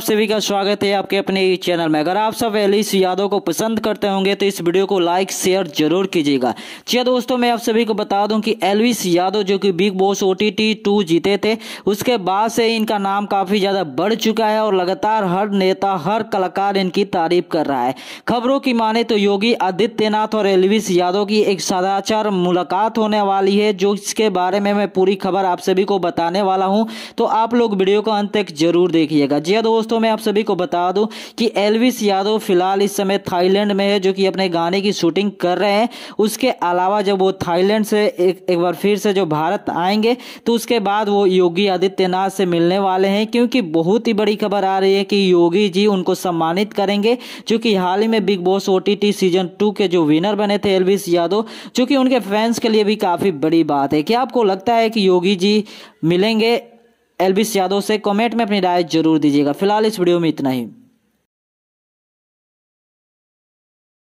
आप सभी का स्वागत है आपके अपने चैनल में। अगर आप सब एलिस यादव को पसंद करते होंगे तो इस वीडियो को लाइक, शेयर ज़रूर कीजिएगा। जी दोस्तों, मैं आप सभी को बता दूँ कि एलविस यादव, जो कि Bigg Boss O T two जीते थे, उसके बाद से इनका नाम काफ़ी ज़्यादा बढ़ चुका है और लगातार हर नेता, हर कलाकार इनकी तारीफ़ कर रहा है। खबरों की माने तो योगी आदित्यनाथ और एलविस यादव की एक सदाचार मुलाकात होने वाली है, जो इसके बारे में मैं पूरी खबर आप सभी को बताने वाला हूँ। तो आप लोग वीडियो को अंत तक ज़रूर देखिएगा। जी हाँ दोस्तों मैं आप सभी को बता दूँ कि एलविस यादव फ़िलहाल इस समय थाईलैंड में है जो कि अपने गाने की शूटिंग कर रहे हैं। उसके अलावा जब वो थाईलैंड से एक, एक बार फिर से जो भारत आएँगे तो उसके बाद वो योगी आदित्यनाथ से मिलने वाले हैं क्योंकि बहुत ही बड़ी खबर आ रही है कि योगी जी उनको सम्मानित करेंगे जो कि हाल ही में Bigg Boss OTT season two के जो विनर बने थे एलविस यादव जो कि उनके फैंस के लिए भी काफ़ी बड़ी बात है। क्या आपको लगता है कि योगी जी मिलेंगे एलबिस यादव से कमेंट में अपनी राय ज़रूर दीजिएगा। फ़िलहाल इस वीडियो में इतना ही।